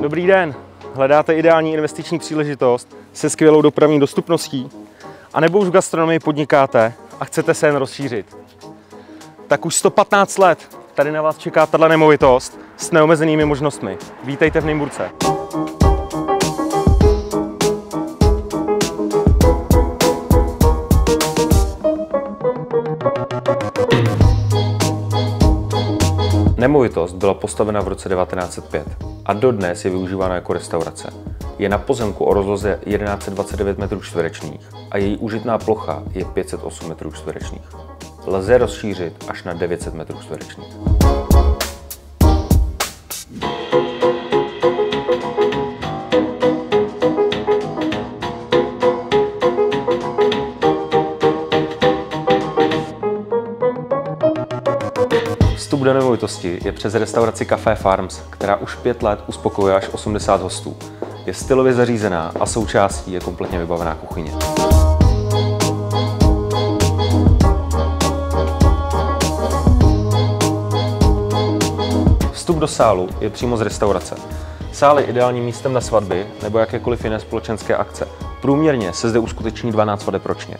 Dobrý den. Hledáte ideální investiční příležitost se skvělou dopravní dostupností? A nebo už v gastronomii podnikáte a chcete se jen rozšířit? Tak už 115 let tady na vás čeká tato nemovitost s neomezenými možnostmi. Vítejte v Nymburce. Nemovitost byla postavena v roce 1905 a dodnes je využívána jako restaurace. Je na pozemku o rozloze 1129 m2 a její užitná plocha je 508 m2. Lze rozšířit až na 900 m2. Vstup do nemovitosti je přes restauraci Café Farms, která už pět let uspokojuje až 80 hostů. Je stylově zařízená a součástí je kompletně vybavená kuchyně. Vstup do sálu je přímo z restaurace. Sál je ideálním místem na svatby nebo jakékoliv jiné společenské akce. Průměrně se zde uskuteční 12 svateb ročně.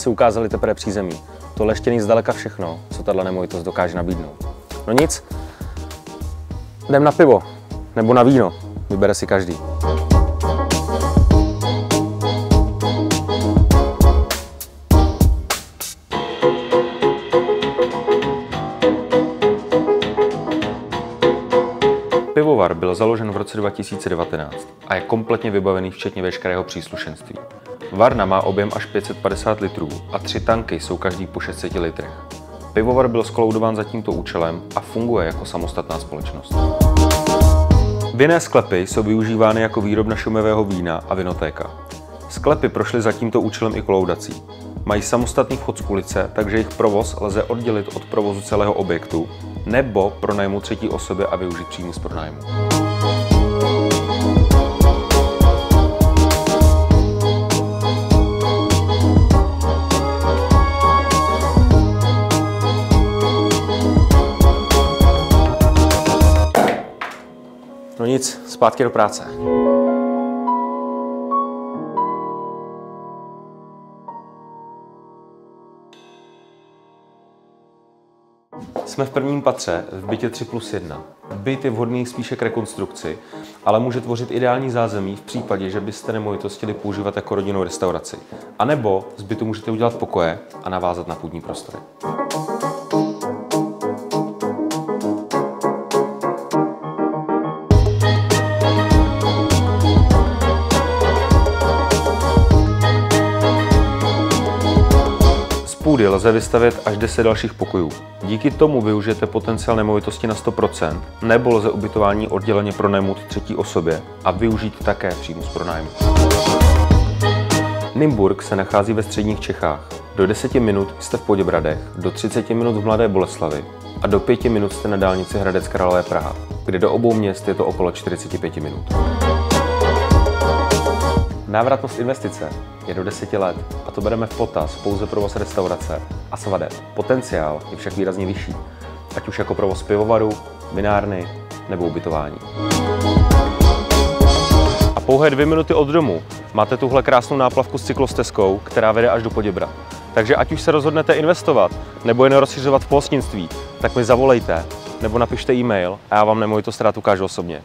Si ukázali teprve přízemí. Tohle ještě není zdaleka všechno, co tato nemovitost dokáže nabídnout. No nic, jdem na pivo, nebo na víno, vybere si každý. Pivovar byl založen v roce 2019 a je kompletně vybavený včetně veškerého příslušenství. Varna má objem až 550 litrů a tři tanky jsou každý po 600 litrech. Pivovar byl skloudován za tímto účelem a funguje jako samostatná společnost. Vinné sklepy jsou využívány jako výrobna šumivého vína a vinotéka. Sklepy prošly za tímto účelem i kolaudací. Mají samostatný vchod z ulice, takže jejich provoz lze oddělit od provozu celého objektu nebo pronajmu třetí osobě a využít přímo z pronájmu. No nic, zpátky do práce. Jsme v prvním patře v bytě 3 plus 1. Byt je vhodný spíše k rekonstrukci, ale může tvořit ideální zázemí v případě, že byste nemovitost chtěli používat jako rodinnou restauraci. A nebo z bytu můžete udělat pokoje a navázat na půdní prostory. Půdy lze vystavět až 10 dalších pokojů. Díky tomu využijete potenciál nemovitosti na 100%, nebo lze ubytování odděleně pronajmout třetí osobě a využít také přímo z pronájmu. Nymburk se nachází ve středních Čechách. Do 10 minut jste v Poděbradech, do 30 minut v Mladé Boleslavi a do 5 minut jste na dálnici Hradec Králové Praha, kde do obou měst je to okolo 45 minut. Návratnost investice je do 10 let a to bereme v potaz pouze provoz restaurace a svadeb. Potenciál je však výrazně vyšší, ať už jako provoz pivovaru, vinárny nebo ubytování. A pouhé dvě minuty od domu máte tuhle krásnou náplavku s cyklostezkou, která vede až do Poděbra. Takže ať už se rozhodnete investovat nebo jen rozšiřovat v pohostnictví, tak mi zavolejte nebo napište e-mail a já vám nemovitost rád ukážu osobně.